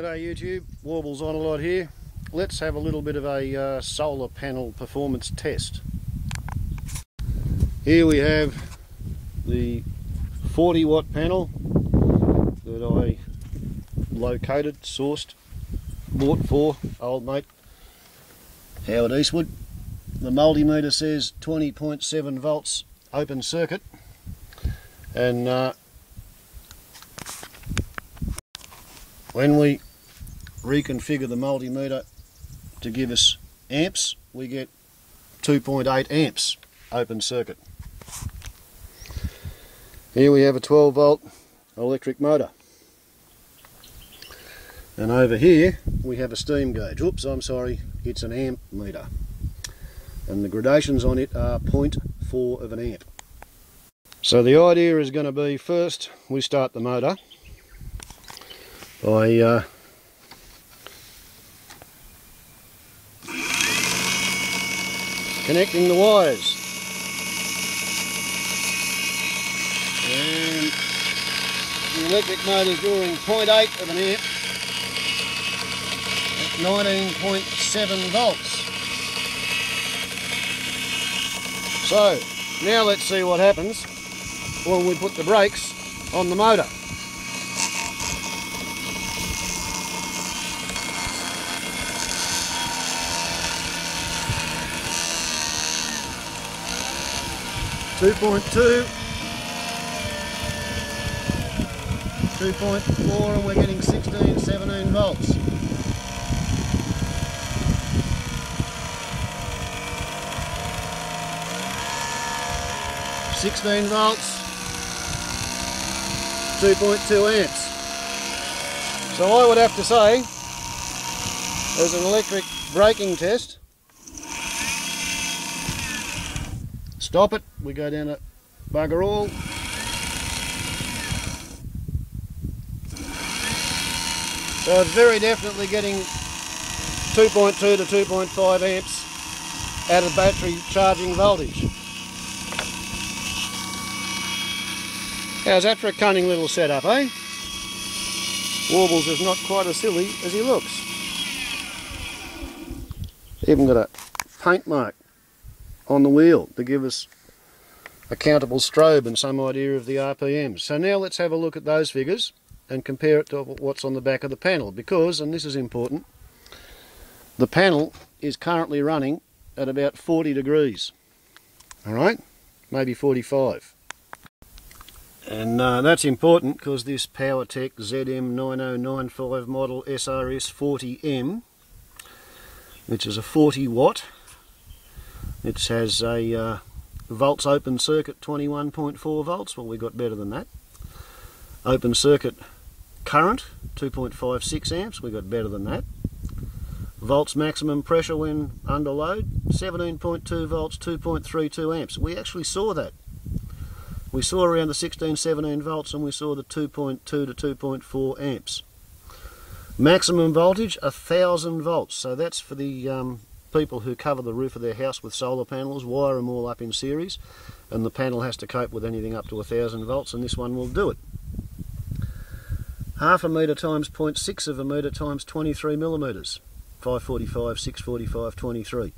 G'day YouTube, Warbles on a lot here. Let's have a little bit of a uh, solar panel performance test. Here we have the 40 watt panel that I located, sourced, bought for old mate Howard Eastwood. The multimeter says 20.7 volts open circuit and uh, when we reconfigure the multimeter to give us amps, we get 2.8 amps open circuit. Here we have a 12 volt electric motor. And over here we have a steam gauge. Oops, I'm sorry, it's an amp meter. And the gradations on it are 0.4 of an amp. So the idea is going to be first we start the motor by uh, connecting the wires. And the electric motor is drawing 0.8 of an amp at 19.7 volts. So, now let's see what happens when we put the brakes on the motor. Two point two, two point four, and we're getting 16, 17 volts. Sixteen volts, two point two amps. So I would have to say, as an electric braking test, stop it, we go down to bugger all. So very definitely getting 2.2 to 2.5 amps out of battery charging voltage. How's that for a cunning little setup, eh? Warbles is not quite as silly as he looks. Even got a paint mark on the wheel to give us a countable strobe and some idea of the RPMs. So now let's have a look at those figures and compare it to what's on the back of the panel because, and this is important, the panel is currently running at about 40 degrees. Alright, maybe 45. And uh, that's important because this PowerTech ZM9095 model SRS40M, which is a 40 watt, it has a uh, volts open circuit 21.4 volts, well we got better than that. Open circuit current 2.56 amps, we got better than that. Volts maximum pressure when under load 17.2 volts 2.32 amps. We actually saw that. We saw around the 16 17 volts and we saw the 2.2 to 2.4 amps. Maximum voltage 1000 volts, so that's for the um, people who cover the roof of their house with solar panels, wire them all up in series, and the panel has to cope with anything up to 1000 volts, and this one will do it. Half a metre times 0.6 of a metre times 23 millimetres. 545, 645, 23.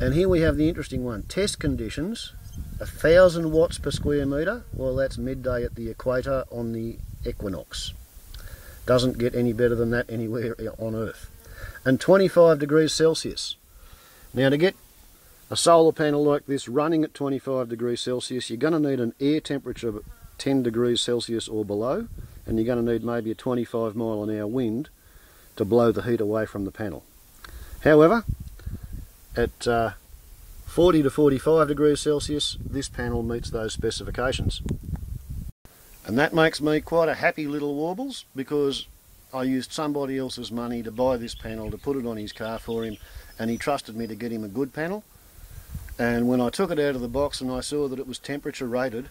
And here we have the interesting one. Test conditions, 1000 watts per square metre. Well, that's midday at the equator on the equinox. Doesn't get any better than that anywhere on Earth and 25 degrees Celsius. Now to get a solar panel like this running at 25 degrees Celsius you're going to need an air temperature of 10 degrees Celsius or below and you're going to need maybe a 25 mile an hour wind to blow the heat away from the panel. However, at uh, 40 to 45 degrees Celsius this panel meets those specifications. And that makes me quite a happy little warbles because I used somebody else's money to buy this panel to put it on his car for him and he trusted me to get him a good panel. And when I took it out of the box and I saw that it was temperature rated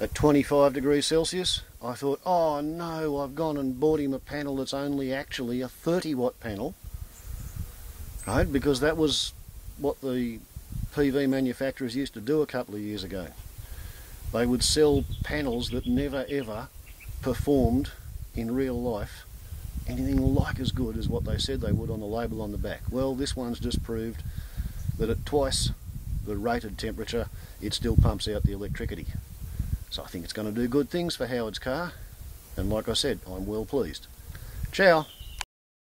at 25 degrees Celsius I thought oh no I've gone and bought him a panel that's only actually a 30 watt panel. Right? Because that was what the PV manufacturers used to do a couple of years ago. They would sell panels that never ever performed in real life anything like as good as what they said they would on the label on the back. Well, this one's just proved that at twice the rated temperature, it still pumps out the electricity. So I think it's going to do good things for Howard's car, and like I said, I'm well pleased. Ciao!